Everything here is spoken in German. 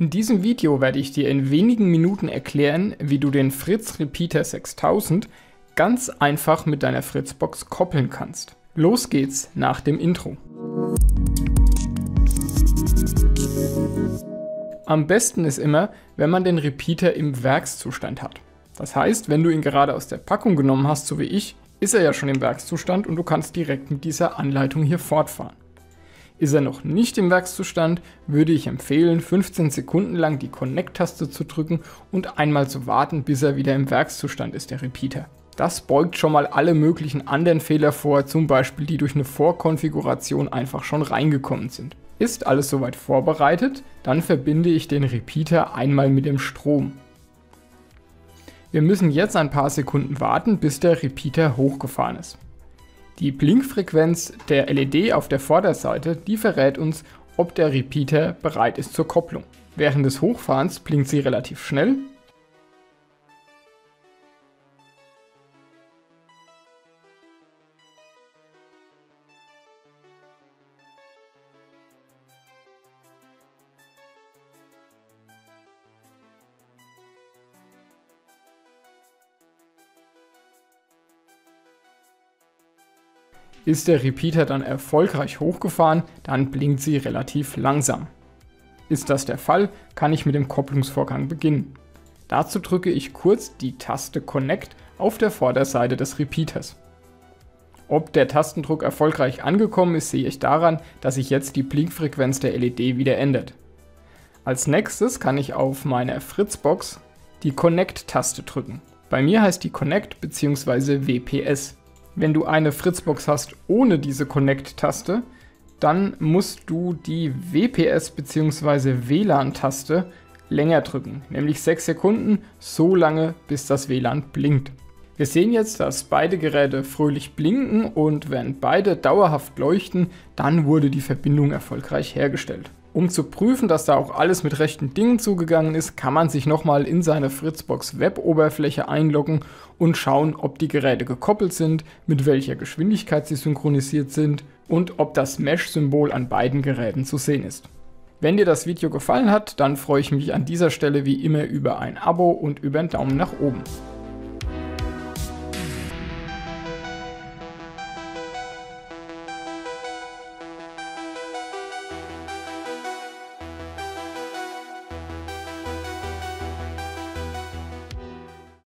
In diesem Video werde ich dir in wenigen Minuten erklären, wie du den Fritz Repeater 6000 ganz einfach mit deiner Fritzbox koppeln kannst. Los geht's nach dem Intro. Am besten ist immer, wenn man den Repeater im Werkszustand hat. Das heißt, wenn du ihn gerade aus der Packung genommen hast, so wie ich, ist er ja schon im Werkszustand und du kannst direkt mit dieser Anleitung hier fortfahren. Ist er noch nicht im Werkszustand, würde ich empfehlen, 15 Sekunden lang die Connect-Taste zu drücken und einmal zu warten, bis er wieder im Werkszustand ist, der Repeater. Das beugt schon mal alle möglichen anderen Fehler vor, zum Beispiel die durch eine Vorkonfiguration einfach schon reingekommen sind. Ist alles soweit vorbereitet, dann verbinde ich den Repeater einmal mit dem Strom. Wir müssen jetzt ein paar Sekunden warten, bis der Repeater hochgefahren ist. Die Blinkfrequenz der LED auf der Vorderseite, die verrät uns, ob der Repeater bereit ist zur Kopplung. Während des Hochfahrens blinkt sie relativ schnell Ist der Repeater dann erfolgreich hochgefahren, dann blinkt sie relativ langsam. Ist das der Fall, kann ich mit dem Kopplungsvorgang beginnen. Dazu drücke ich kurz die Taste Connect auf der Vorderseite des Repeaters. Ob der Tastendruck erfolgreich angekommen ist, sehe ich daran, dass sich jetzt die Blinkfrequenz der LED wieder ändert. Als nächstes kann ich auf meiner Fritzbox die Connect-Taste drücken. Bei mir heißt die Connect bzw. WPS. Wenn du eine Fritzbox hast ohne diese Connect-Taste, dann musst du die WPS bzw. WLAN-Taste länger drücken, nämlich 6 Sekunden, so lange bis das WLAN blinkt. Wir sehen jetzt, dass beide Geräte fröhlich blinken und wenn beide dauerhaft leuchten, dann wurde die Verbindung erfolgreich hergestellt. Um zu prüfen, dass da auch alles mit rechten Dingen zugegangen ist, kann man sich nochmal in seine Fritzbox Web-Oberfläche einloggen und schauen, ob die Geräte gekoppelt sind, mit welcher Geschwindigkeit sie synchronisiert sind und ob das Mesh-Symbol an beiden Geräten zu sehen ist. Wenn dir das Video gefallen hat, dann freue ich mich an dieser Stelle wie immer über ein Abo und über einen Daumen nach oben.